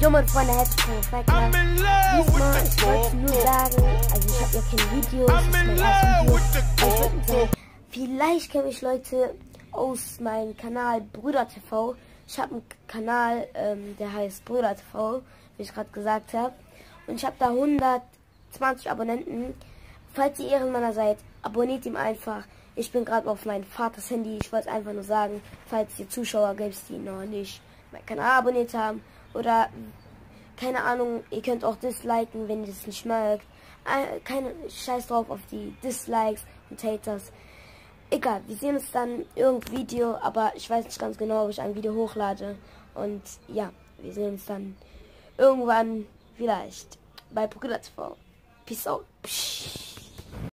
Jo, Freunde, herzlich willkommen. Diesmal, ich wollte nur sagen, also ich habe ja keine Videos, das ist mein erstes Video. Ich würde sagen, vielleicht kenne ich Leute aus meinem Kanal Brüder TV. Ich habe einen Kanal, ähm, der heißt Brüder TV, wie ich gerade gesagt habe. Und ich habe da 120 Abonnenten. Falls ihr Ehrenmänner seid, abonniert ihm einfach. Ich bin gerade auf meinem Vaters Handy. Ich wollte einfach nur sagen, falls ihr Zuschauer gibt, die noch nicht meinen Kanal abonniert haben oder keine Ahnung, ihr könnt auch disliken, wenn ihr das nicht mögt. Äh, keine Scheiß drauf auf die Dislikes und Haters. Egal, wir sehen uns dann irgendein Video, aber ich weiß nicht ganz genau, ob ich ein Video hochlade. Und ja, wir sehen uns dann irgendwann vielleicht bei Brüder TV. Peace out.